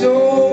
so